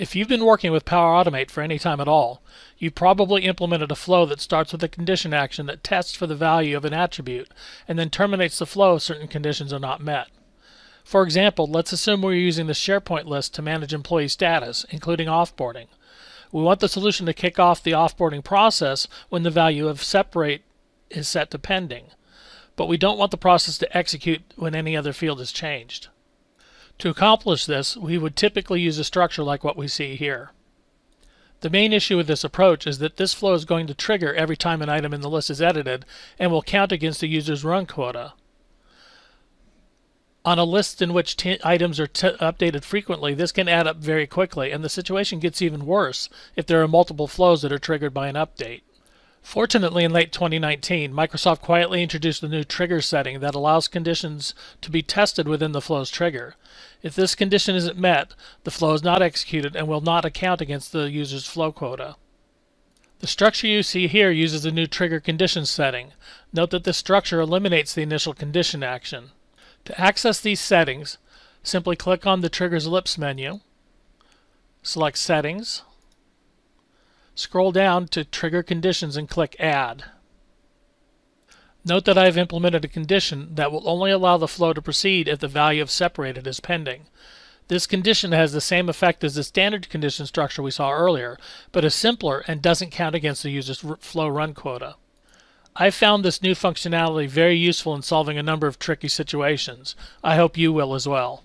If you've been working with Power Automate for any time at all, you've probably implemented a flow that starts with a condition action that tests for the value of an attribute and then terminates the flow if certain conditions are not met. For example, let's assume we're using the SharePoint list to manage employee status, including offboarding. We want the solution to kick off the offboarding process when the value of separate is set to pending, but we don't want the process to execute when any other field is changed. To accomplish this, we would typically use a structure like what we see here. The main issue with this approach is that this flow is going to trigger every time an item in the list is edited and will count against the user's run quota. On a list in which items are updated frequently, this can add up very quickly, and the situation gets even worse if there are multiple flows that are triggered by an update. Fortunately, in late 2019, Microsoft quietly introduced a new trigger setting that allows conditions to be tested within the flow's trigger. If this condition isn't met, the flow is not executed and will not account against the user's flow quota. The structure you see here uses a new trigger condition setting. Note that this structure eliminates the initial condition action. To access these settings, simply click on the Triggers Ellipse menu, select Settings, Scroll down to Trigger Conditions and click Add. Note that I have implemented a condition that will only allow the flow to proceed if the value of separated is pending. This condition has the same effect as the standard condition structure we saw earlier, but is simpler and doesn't count against the user's flow run quota. I found this new functionality very useful in solving a number of tricky situations. I hope you will as well.